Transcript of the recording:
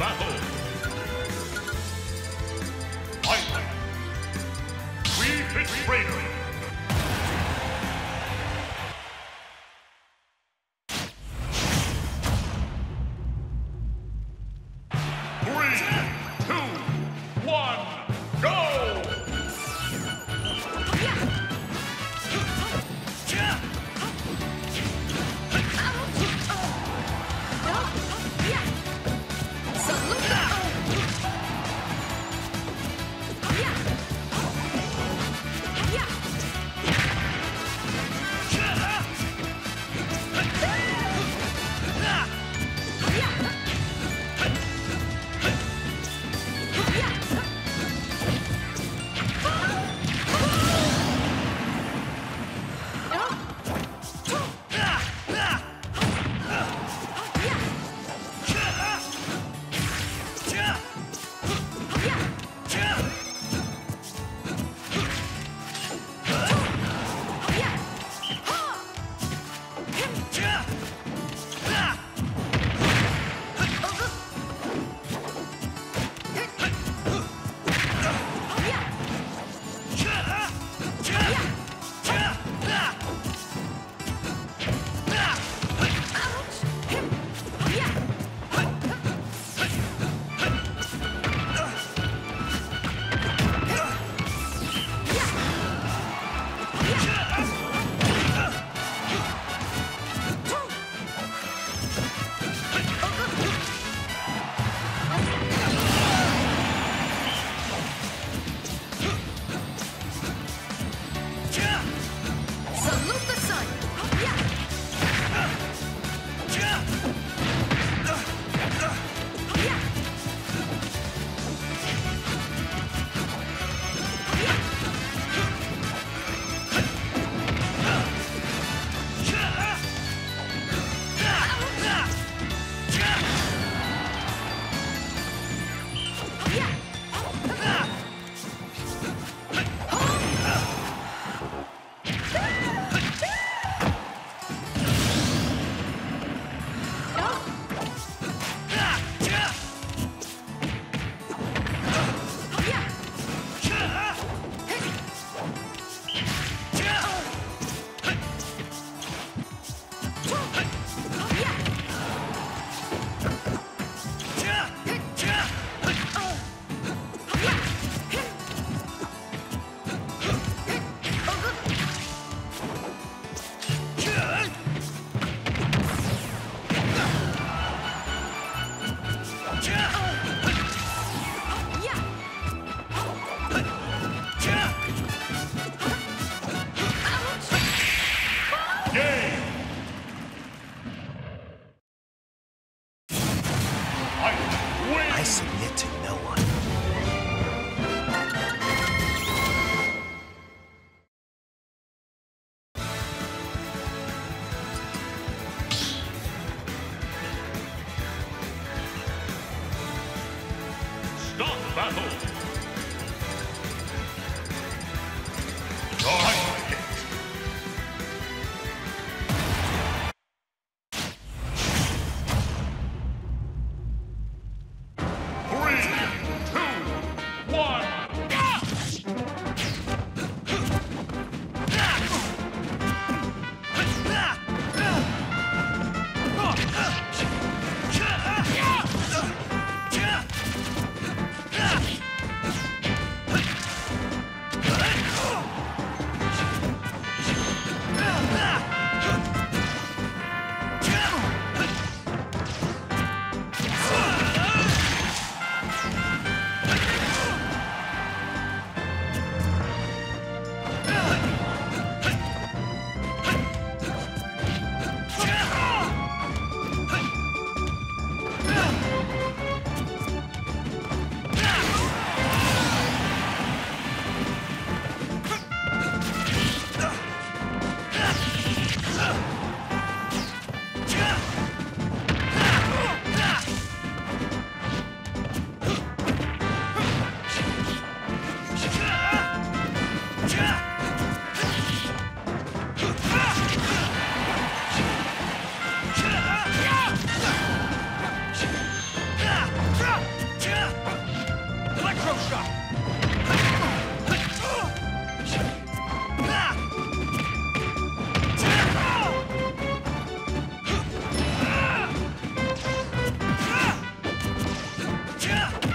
battle. 去了。